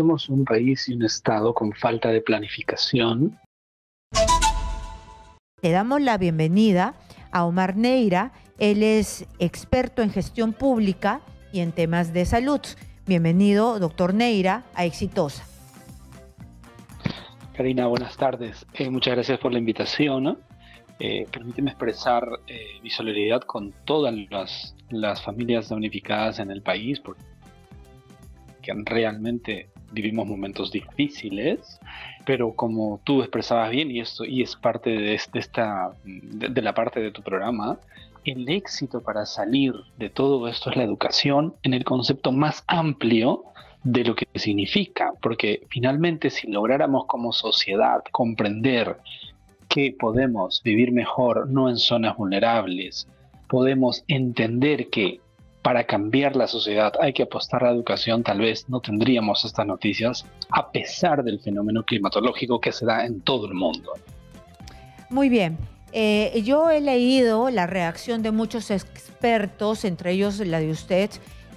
somos un país y un Estado con falta de planificación. Le damos la bienvenida a Omar Neira. Él es experto en gestión pública y en temas de salud. Bienvenido, doctor Neira, a Exitosa. Karina, buenas tardes. Eh, muchas gracias por la invitación. Eh, permíteme expresar eh, mi solidaridad con todas las, las familias damnificadas en el país, porque realmente vivimos momentos difíciles, pero como tú expresabas bien, y esto y es parte de, esta, de, la parte de tu programa, el éxito para salir de todo esto es la educación en el concepto más amplio de lo que significa, porque finalmente si lográramos como sociedad comprender que podemos vivir mejor no en zonas vulnerables, podemos entender que para cambiar la sociedad hay que apostar a la educación, tal vez no tendríamos estas noticias a pesar del fenómeno climatológico que se da en todo el mundo. Muy bien. Eh, yo he leído la reacción de muchos expertos, entre ellos la de usted,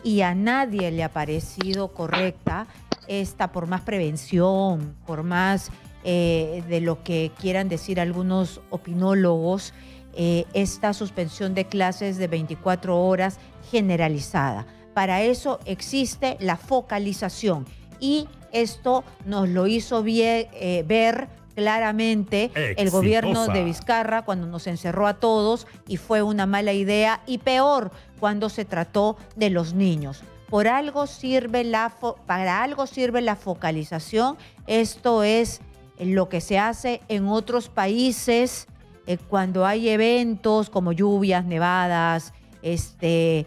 y a nadie le ha parecido correcta esta, por más prevención, por más eh, de lo que quieran decir algunos opinólogos, eh, esta suspensión de clases de 24 horas generalizada. Para eso existe la focalización y esto nos lo hizo eh, ver claramente el gobierno de Vizcarra cuando nos encerró a todos y fue una mala idea y peor cuando se trató de los niños. Por algo sirve la para algo sirve la focalización. Esto es lo que se hace en otros países eh, cuando hay eventos como lluvias, nevadas, este,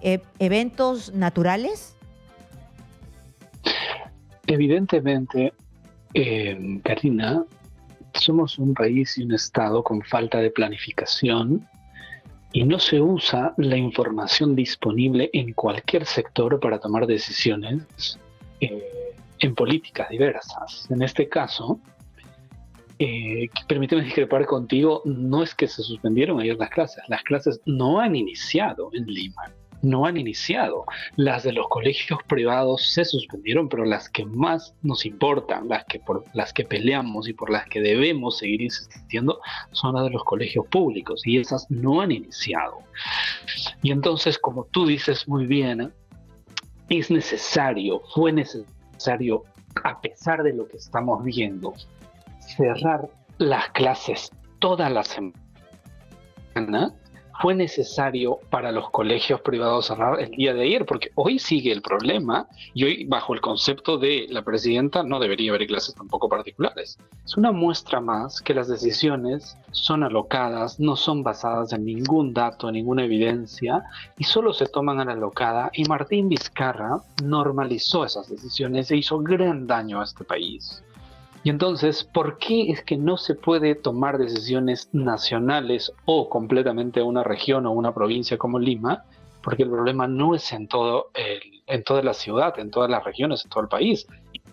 eh, eventos naturales? Evidentemente, eh, Karina, somos un país y un Estado con falta de planificación y no se usa la información disponible en cualquier sector para tomar decisiones eh, en políticas diversas. En este caso, eh, permíteme discrepar contigo, no es que se suspendieron ayer las clases, las clases no han iniciado en Lima, no han iniciado. Las de los colegios privados se suspendieron, pero las que más nos importan, las que por las que peleamos y por las que debemos seguir insistiendo, son las de los colegios públicos y esas no han iniciado. Y entonces, como tú dices muy bien, es necesario, fue necesario, a pesar de lo que estamos viendo, cerrar las clases toda la semana, fue necesario para los colegios privados cerrar el día de ayer, porque hoy sigue el problema y hoy bajo el concepto de la presidenta no debería haber clases tampoco particulares. Es una muestra más que las decisiones son alocadas, no son basadas en ningún dato, ninguna evidencia y solo se toman a la alocada y Martín Vizcarra normalizó esas decisiones e hizo gran daño a este país. Y entonces, ¿por qué es que no se puede tomar decisiones nacionales o completamente una región o una provincia como Lima? Porque el problema no es en, todo en toda la ciudad, en todas las regiones, en todo el país.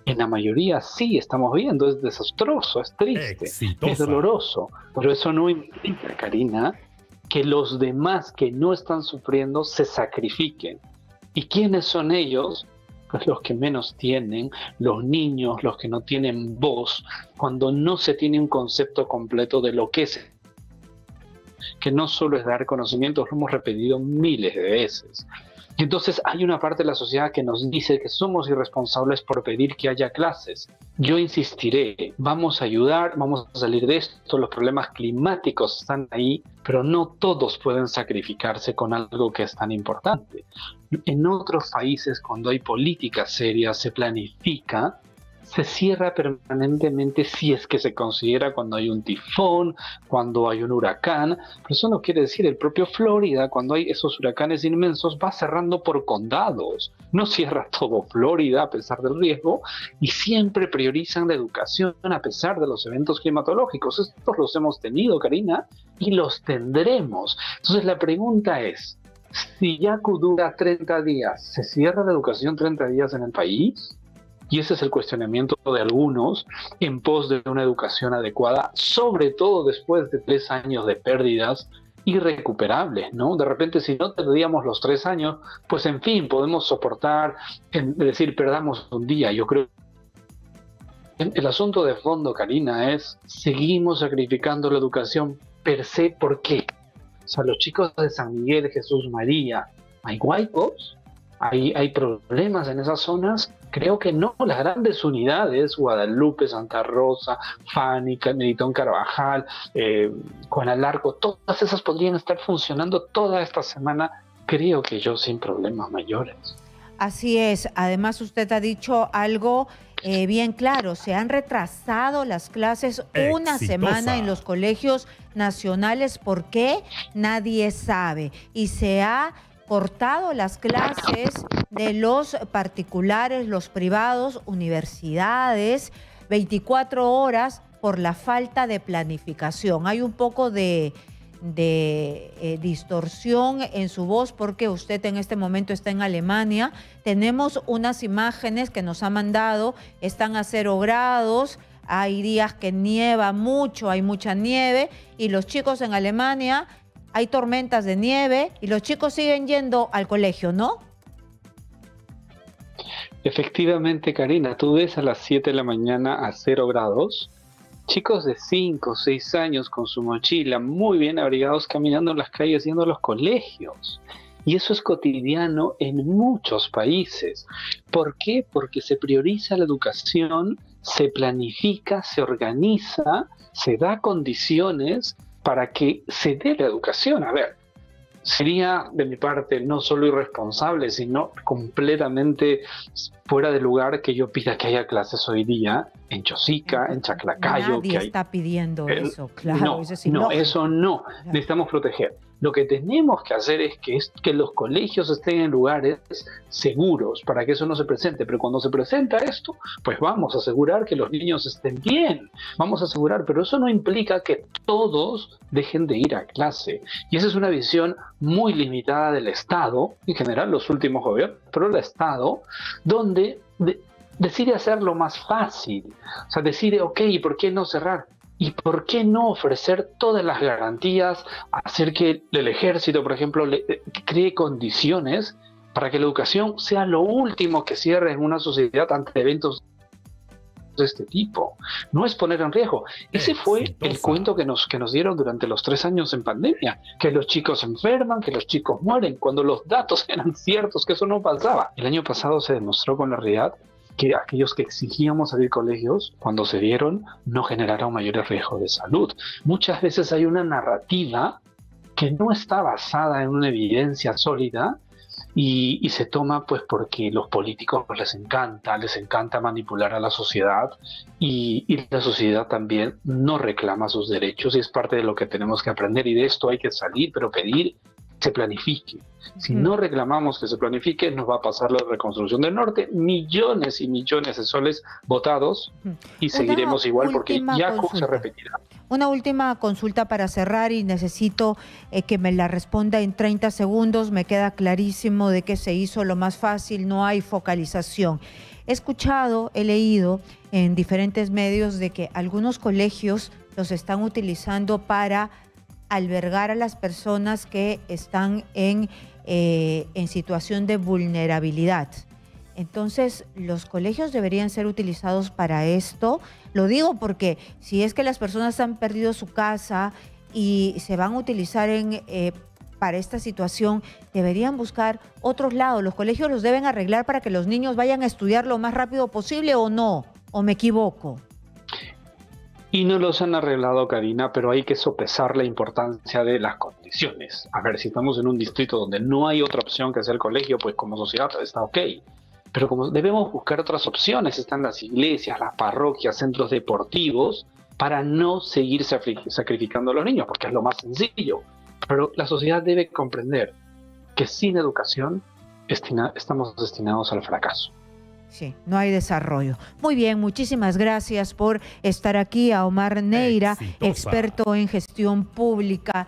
En la mayoría sí estamos viendo, es desastroso, es triste, es doloroso. Pero eso no implica, Karina, que los demás que no están sufriendo se sacrifiquen. ¿Y quiénes son ellos? los que menos tienen, los niños, los que no tienen voz, cuando no se tiene un concepto completo de lo que es que no solo es dar conocimientos, lo hemos repetido miles de veces. Y entonces hay una parte de la sociedad que nos dice que somos irresponsables por pedir que haya clases. Yo insistiré, vamos a ayudar, vamos a salir de esto, los problemas climáticos están ahí, pero no todos pueden sacrificarse con algo que es tan importante. En otros países, cuando hay políticas serias, se planifica se cierra permanentemente si es que se considera cuando hay un tifón, cuando hay un huracán. Pero eso no quiere decir el propio Florida, cuando hay esos huracanes inmensos, va cerrando por condados. No cierra todo Florida a pesar del riesgo y siempre priorizan la educación a pesar de los eventos climatológicos. Estos los hemos tenido, Karina, y los tendremos. Entonces la pregunta es, si Yaku dura 30 días, ¿se cierra la educación 30 días en el país? Y ese es el cuestionamiento de algunos en pos de una educación adecuada, sobre todo después de tres años de pérdidas irrecuperables, ¿no? De repente, si no perdíamos los tres años, pues en fin, podemos soportar, es decir, perdamos un día. Yo creo el asunto de fondo, Karina, es seguimos sacrificando la educación per se, ¿por qué? O sea, los chicos de San Miguel, Jesús María, ¿hay huaicos? ¿Hay, ¿Hay problemas en esas zonas? Creo que no. Las grandes unidades, Guadalupe, Santa Rosa, Fánica, Meditón Carvajal, eh, Alarco, todas esas podrían estar funcionando toda esta semana, creo que yo sin problemas mayores. Así es. Además, usted ha dicho algo eh, bien claro, se han retrasado las clases una semana en los colegios nacionales. ¿Por qué? Nadie sabe. Y se ha cortado las clases de los particulares, los privados, universidades, 24 horas por la falta de planificación. Hay un poco de eh, distorsión en su voz porque usted en este momento está en Alemania. Tenemos unas imágenes que nos ha mandado, están a cero grados, hay días que nieva mucho, hay mucha nieve y los chicos en Alemania hay tormentas de nieve y los chicos siguen yendo al colegio, ¿no? Efectivamente, Karina, tú ves a las 7 de la mañana a cero grados chicos de 5 o 6 años con su mochila, muy bien abrigados, caminando en las calles, yendo a los colegios. Y eso es cotidiano en muchos países. ¿Por qué? Porque se prioriza la educación, se planifica, se organiza, se da condiciones para que se dé la educación. A ver, sería de mi parte no solo irresponsable, sino completamente fuera de lugar que yo pida que haya clases hoy día en Chosica, en Chaclacayo. Nadie está pidiendo eso, claro. No, no, eso no. Necesitamos proteger. Lo que tenemos que hacer es que, los colegios estén en lugares seguros para que eso no se presente. Pero cuando se presenta esto, pues vamos a asegurar que los niños estén bien. Vamos a asegurar, pero eso no implica que todos dejen de ir a clase. Y esa es una visión muy limitada del Estado, en general los últimos gobiernos, pero el Estado, donde decide hacerlo más fácil. O sea, decide, ok, ¿por qué no cerrar? ¿Y por qué no ofrecer todas las garantías, hacer que el ejército, por ejemplo, le, eh, cree condiciones para que la educación sea lo último que cierre en una sociedad ante eventos de este tipo? No es poner en riesgo. Ese fue el cuento que nos, que nos dieron durante los tres años en pandemia, que los chicos se enferman, que los chicos mueren, cuando los datos eran ciertos, que eso no pasaba. El año pasado se demostró con la realidad que aquellos que exigíamos abrir colegios, cuando se dieron, no generaron mayores riesgos de salud. Muchas veces hay una narrativa que no está basada en una evidencia sólida y, se toma pues porque los políticos les encanta, les encanta manipular a la sociedad y, y, la sociedad también no reclama sus derechos y es parte de lo que tenemos que aprender y de esto hay que salir, pero pedir se planifique. Si no reclamamos que se planifique, nos va a pasar la reconstrucción del norte, millones y millones de soles votados y seguiremos igual porque ya se repetirá. Una última consulta para cerrar y necesito eh, que me la responda en 30 segundos. Me queda clarísimo de que se hizo lo más fácil, no hay focalización. He escuchado, he leído en diferentes medios de que algunos colegios los están utilizando para albergar a las personas que están en, eh, en situación de vulnerabilidad. Entonces, los colegios deberían ser utilizados para esto. Lo digo porque si es que las personas han perdido su casa y se van a utilizar en, eh, para esta situación, deberían buscar otros lados. Los colegios los deben arreglar para que los niños vayan a estudiar lo más rápido posible o no, o me equivoco. Y no los han arreglado, Karina, pero hay que sopesar la importancia de las condiciones. A ver, si estamos en un distrito donde no hay otra opción que hacer colegio, pues como sociedad está ok. Pero como debemos buscar otras opciones, están las iglesias, las parroquias, centros deportivos, para no seguir sacrificando a los niños, porque es lo más sencillo. Pero la sociedad debe comprender que sin educación estamos destinados al fracaso. Sí, no hay desarrollo. Muy bien, muchísimas gracias por estar aquí a Omar Neira, experto en gestión pública.